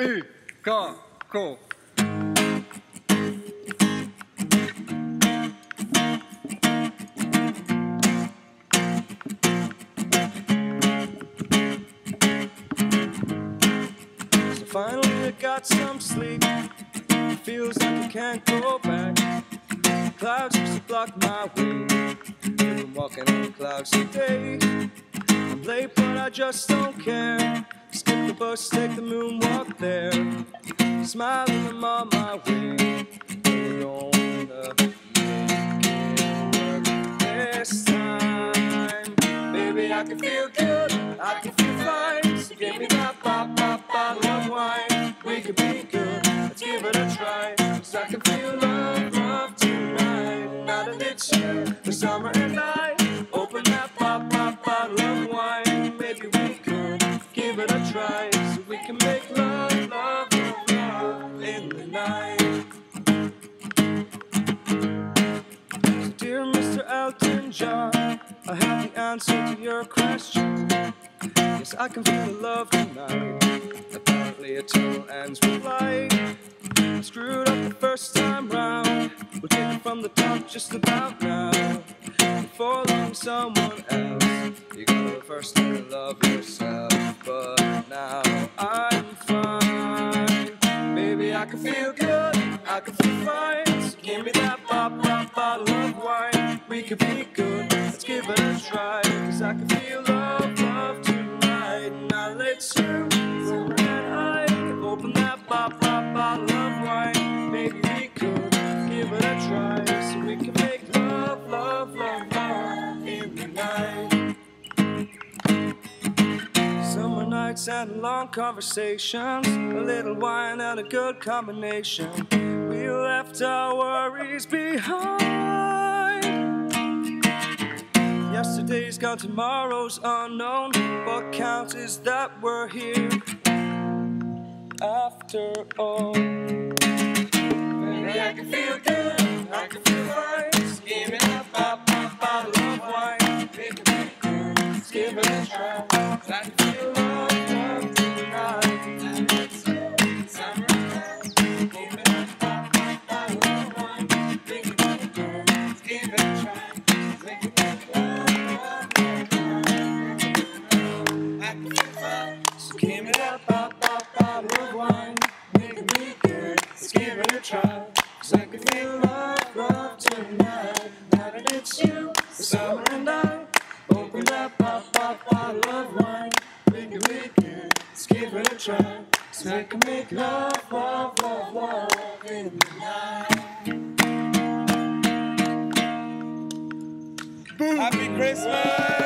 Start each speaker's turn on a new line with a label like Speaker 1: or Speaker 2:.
Speaker 1: Y, K, Ko.
Speaker 2: So finally I got some sleep. Feels like I can't go back. Clouds used to block my way. Been walking on clouds today. I'm late, but I just don't care. The bus, take the moonwalk there. Smiling, I'm on my way. We're gonna make it work this time. Baby, I can feel good. I can feel fine. So give me that pop, pop, bottle of wine. We could be good. Let's give it a try. Cause I can feel John, I have the answer to your question. Yes, I can feel the love tonight. Apparently, a tunnel ends with light. Screwed up the first time round. We'll take it from the top just about now. Before someone else. You gotta first to love yourself. But now I'm fine. Baby, I can feel We could be good. Let's give it a try. Cause I can feel love, love tonight. Now let's you. Summer and I can open that pop, pop bottle of wine. Maybe we could give it a try. So we can make love, love, love, love in the night. Summer nights and long conversations, a little wine and a good combination. We left our worries behind. Yesterday's gone, tomorrow's unknown. What counts is that we're here after all. Baby, I can feel good, I can feel. Just give me that pop, pop bottle of wine. Make it be good, give it a try. I can feel love, love tonight. Give it a try. Cause I can feel love, love tonight. Now that it's you, the summer and I. Open that pop, pop bottle of wine. Make it be good, let's give it a try. So I can make love, love, love, love in the night.
Speaker 3: Happy Christmas!